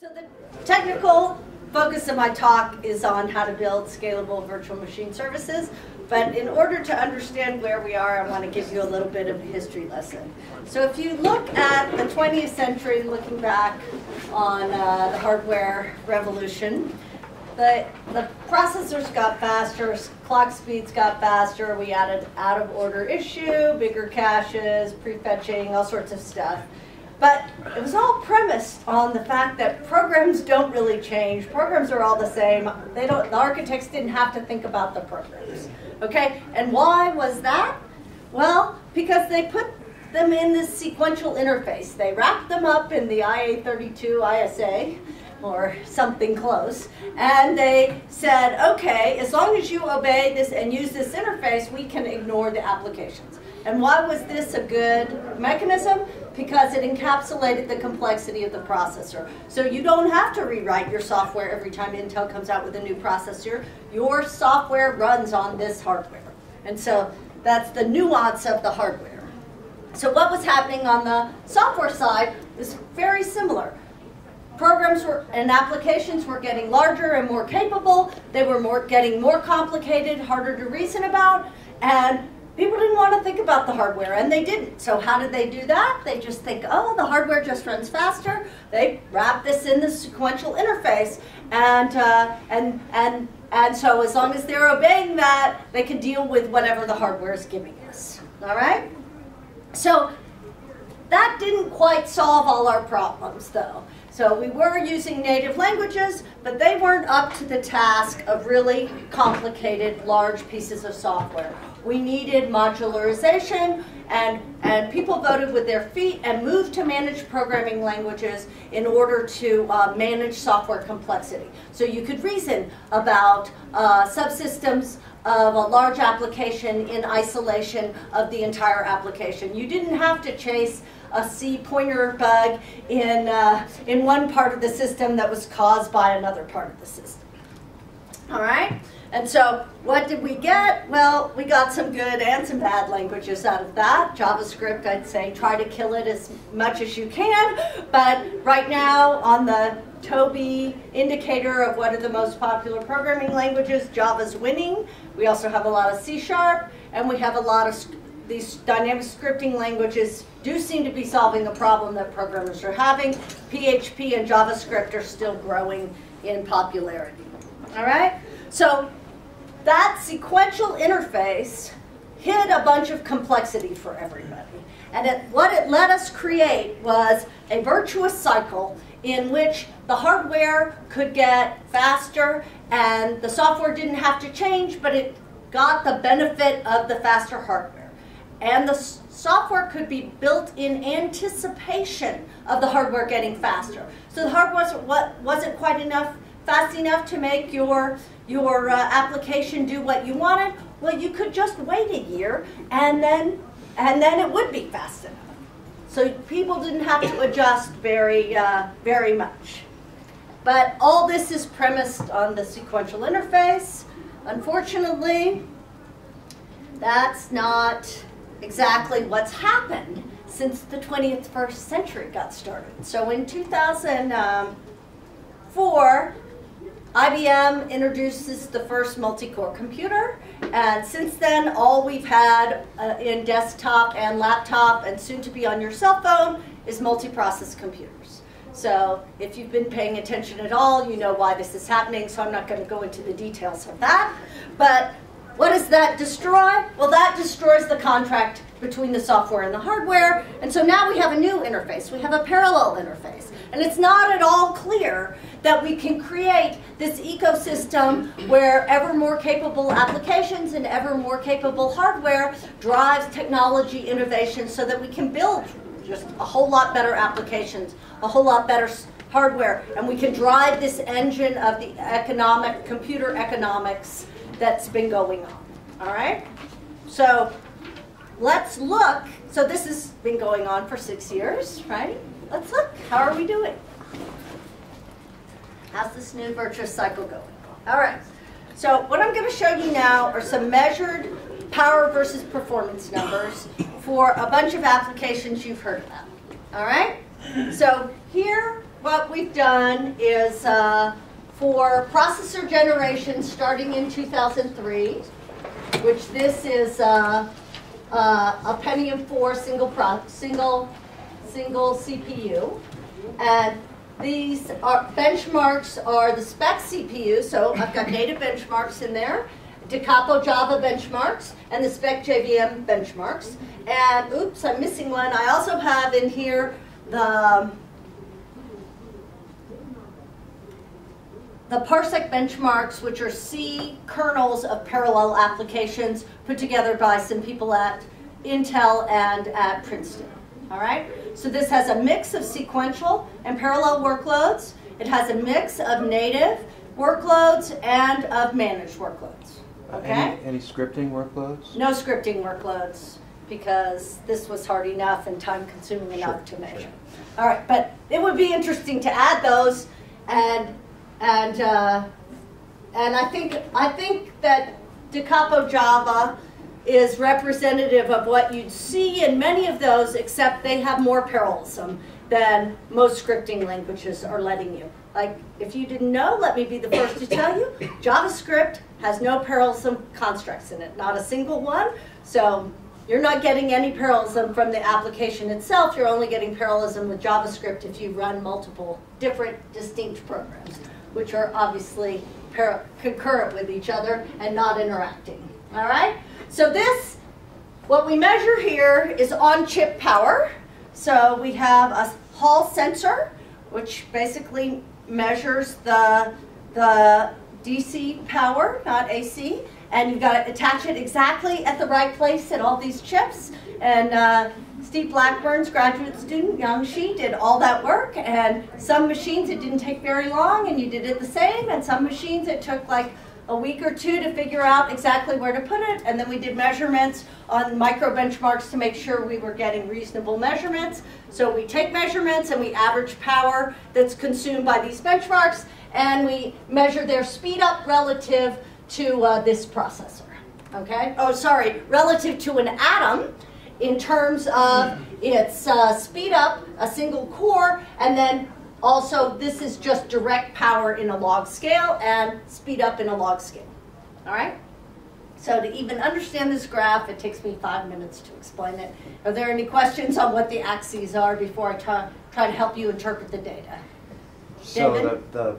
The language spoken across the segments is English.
So the technical focus of my talk is on how to build scalable virtual machine services. But in order to understand where we are, I want to give you a little bit of a history lesson. So if you look at the 20th century, looking back on uh, the hardware revolution, the, the processors got faster, clock speeds got faster, we added out of order issue, bigger caches, prefetching, all sorts of stuff. But it was all premised on the fact that programs don't really change. Programs are all the same. They don't, the architects didn't have to think about the programs. Okay, and why was that? Well, because they put them in this sequential interface. They wrapped them up in the IA32 ISA, or something close, and they said, okay, as long as you obey this and use this interface, we can ignore the applications. And why was this a good mechanism? Because it encapsulated the complexity of the processor. So you don't have to rewrite your software every time Intel comes out with a new processor. Your software runs on this hardware. And so that's the nuance of the hardware. So what was happening on the software side is very similar programs were, and applications were getting larger and more capable. They were more, getting more complicated, harder to reason about, and people didn't want to think about the hardware, and they didn't. So how did they do that? They just think, oh, the hardware just runs faster. They wrap this in the sequential interface, and uh, and and and so as long as they're obeying that, they can deal with whatever the hardware is giving us. All right. So that didn't quite solve all our problems, though. So we were using native languages, but they weren't up to the task of really complicated, large pieces of software. We needed modularization, and, and people voted with their feet and moved to managed programming languages in order to uh, manage software complexity. So you could reason about uh, subsystems of a large application in isolation of the entire application. You didn't have to chase a C pointer bug in, uh, in one part of the system that was caused by another part of the system. All right? And so what did we get? Well, we got some good and some bad languages out of that. JavaScript, I'd say try to kill it as much as you can. But right now on the TIOBE indicator of what are the most popular programming languages, Java's winning. We also have a lot of C Sharp, and we have a lot of these dynamic scripting languages do seem to be solving the problem that programmers are having. PHP and JavaScript are still growing in popularity. All right? So that sequential interface hid a bunch of complexity for everybody. And it, what it let us create was a virtuous cycle in which the hardware could get faster and the software didn't have to change, but it got the benefit of the faster hardware. And the software could be built in anticipation of the hardware getting faster. So the hardware wasn't, wasn't quite enough, fast enough to make your, your uh, application do what you wanted. Well, you could just wait a year and then, and then it would be fast enough. So people didn't have to adjust very, uh, very much. But all this is premised on the sequential interface. Unfortunately, that's not exactly what's happened since the 21st century got started. So in 2004, IBM introduces the first multi-core computer, and since then, all we've had uh, in desktop and laptop, and soon to be on your cell phone, is multi-process computers. So if you've been paying attention at all, you know why this is happening, so I'm not going to go into the details of that. But what does that destroy? Well, that destroys the contract between the software and the hardware. And so now we have a new interface. We have a parallel interface. And it's not at all clear that we can create this ecosystem where ever more capable applications and ever more capable hardware drives technology innovation so that we can build just a whole lot better applications, a whole lot better hardware, and we can drive this engine of the economic, computer economics that's been going on. All right? So let's look. So this has been going on for six years, right? Let's look. How are we doing? How's this new virtuous cycle going? All right. So what I'm going to show you now are some measured power versus performance numbers for a bunch of applications you've heard about. All right? So here what we've done is uh, for processor generation starting in 2003, which this is uh, uh, a Pentium 4 single pro single single CPU, and these are benchmarks are the spec CPU. So I've got native benchmarks in there, DaCapo Java benchmarks, and the spec JVM benchmarks. And oops, I'm missing one. I also have in here the the Parsec benchmarks, which are C kernels of parallel applications put together by some people at Intel and at Princeton. All right? So this has a mix of sequential and parallel workloads. It has a mix of native workloads and of managed workloads. Okay? Any, any scripting workloads? No scripting workloads because this was hard enough and time consuming enough Sure, to measure. sure. All right, but it would be interesting to add those and and uh, and I think I think that DaCapo Java is representative of what you'd see in many of those, except they have more parallelism than most scripting languages are letting you. Like, if you didn't know, let me be the first to tell you, JavaScript has no parallelism constructs in it, not a single one. So you're not getting any parallelism from the application itself. You're only getting parallelism with JavaScript if you run multiple different distinct programs, which are obviously concurrent with each other and not interacting. All right? So this, what we measure here is on-chip power. So we have a Hall sensor, which basically measures the, the DC power, not AC, and you've got to attach it exactly at the right place at all these chips. And uh, Steve Blackburn's graduate student, Yang Xi, did all that work. And some machines it didn't take very long, and you did it the same. And some machines it took like a week or two to figure out exactly where to put it. And then we did measurements on micro benchmarks to make sure we were getting reasonable measurements. So we take measurements and we average power that's consumed by these benchmarks, and we measure their speed up relative to uh, this processor. Okay? Oh, sorry, relative to an atom in terms of its uh, speed up, a single core, and then also this is just direct power in a log scale and speed up in a log scale. All right? So to even understand this graph, it takes me five minutes to explain it. Are there any questions on what the axes are before I try, try to help you interpret the data? So David? the, the,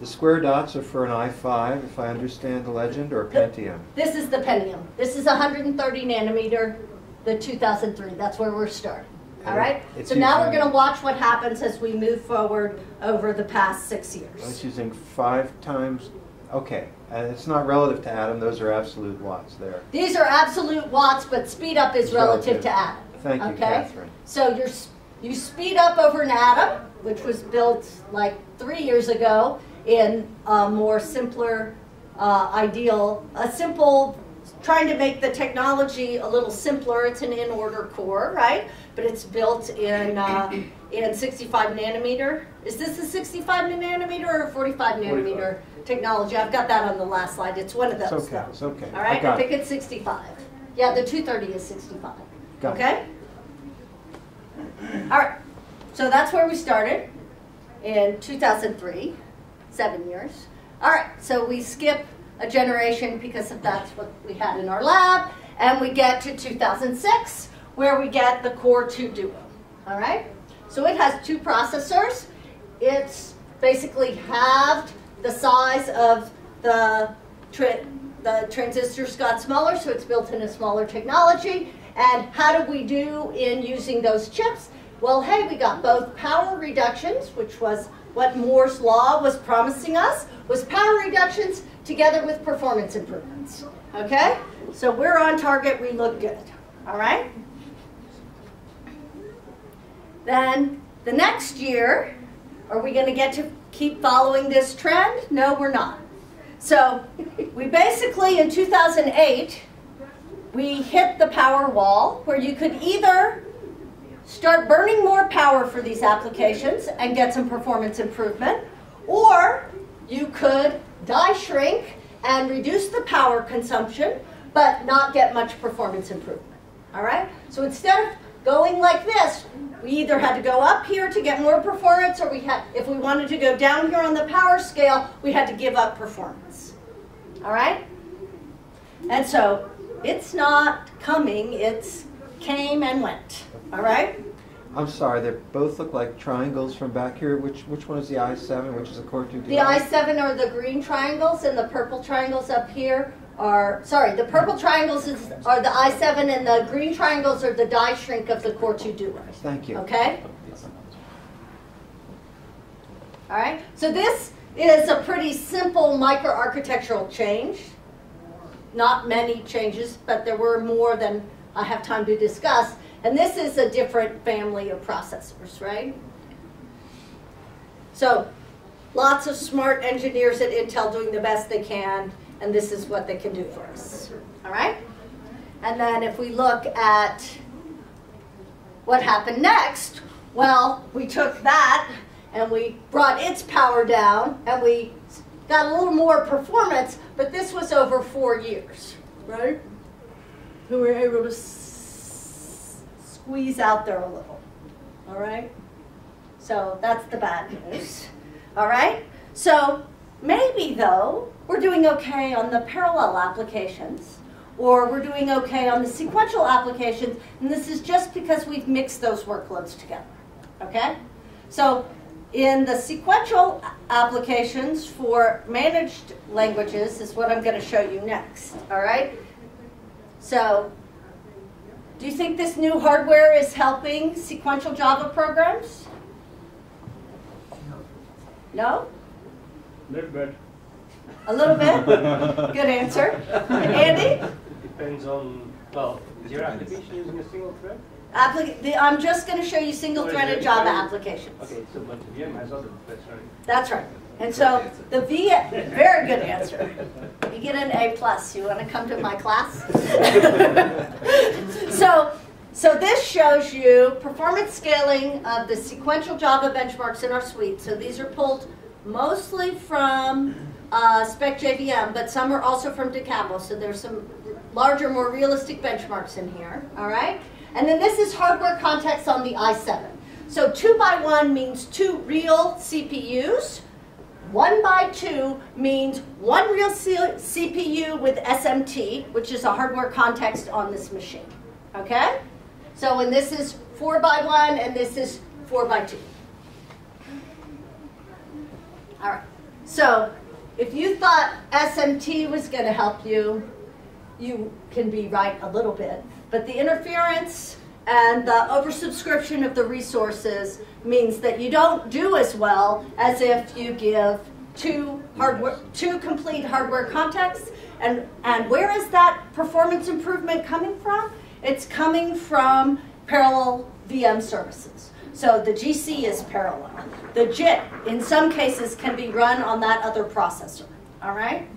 the square dots are for an i5, if I understand the legend, or a Pentium? This is the Pentium. This is 130 nanometer, the 2003. That's where we're starting. All And it's So now we're going to watch what happens as we move forward over the past six years. It's using five times, okay, and it's not relative to atom, those are absolute watts there. These are absolute watts, but speed up is relative relative. to atom. Thank you, okay? Kathryn. So you're, you speed up over an atom, which was built like three years ago in a more simpler uh, ideal, a simple, trying to make the technology a little simpler. It's an in-order core, right? But it's built in uh, in 65 nanometer. Is this a 65 nanometer or 45 nanometer technology? I've got that on the last slide. It's one of It's those. okay, though. it's okay. All I right, I think it. it's 65. Yeah, the 230 is 65. Got it. Okay? All right, so that's where we started in 2003, seven years. All right, so we skip a generation because that's what we had in our lab, and we get to 2006 where we get the Core 2 Duo. All right, so it has two processors. It's basically halved the size of the tra- the transistors got smaller, so it's built in a smaller technology. And how did we do in using those chips? Well, hey, we got both power reductions, which was what Moore's law was promising us, was power reductions together with performance improvements. Okay? So we're on target, we look good. All right? Then the next year, are we going to get to keep following this trend? No, we're not. So we basically, in 2008, we hit the power wall where you could either start burning more power for these applications and get some performance improvement, or you could die shrink and reduce the power consumption but not get much performance improvement. All right? So instead of going like this, we either had to go up here to get more performance, or we had, if we wanted to go down here on the power scale, we had to give up performance. All right? And so it's not coming, it's came and went. All right? I'm sorry, they both look like triangles from back here. Which which one is the I-7, which is a Core 2 Duo? The I-7 are the green triangles, and the purple triangles up here are, sorry, the purple triangles is, are the I-7, and the green triangles are the die shrink of the Core 2 duo. Thank you. Okay? All right, so this is a pretty simple microarchitectural change. Not many changes, but there were more than I have time to discuss. And this is a different family of processors, right? So lots of smart engineers at Intel doing the best they can, and this is what they can do for us. All right? And then if we look at what happened next, well, we took that and we brought its power down and we got a little more performance, but this was over four years, right? Who were able to squeeze out there a little, all right? So that's the bad news, all right? So maybe though, we're doing okay on the parallel applications or we're doing okay on the sequential applications, and this is just because we've mixed those workloads together, okay? So in the sequential applications for managed languages is what I'm going to show you next, all right? So do you think this new hardware is helping sequential Java programs? No? A Little bit. A little bit? Good answer. Andy? It depends on, well, is your application using a single thread? Applic- the, I'm just going to show you single-threaded oh, Java applications. Okay, so but VM has other threads, right? That's right. And so the V, very good answer. You get an A plus. You want to come to my class? so, so this shows you performance scaling of the sequential Java benchmarks in our suite. So these are pulled mostly from uh, Spec JVM, but some are also from DaCapo. So there's some larger, more realistic benchmarks in here. All right. And then this is hardware context on the i7. So two by one means two real CPUs. One by two means one real C CPU with SMT, which is a hardware context on this machine. Okay? So when this is four by one and this is four by two. All right. So if you thought SMT was going to help you, you can be right a little bit. But the interference and the oversubscription of the resources means that you don't do as well as if you give two hardware, two complete hardware contexts. And, and where is that performance improvement coming from? It's coming from parallel VM services. So the GC is parallel. The JIT, in some cases, can be run on that other processor. All right?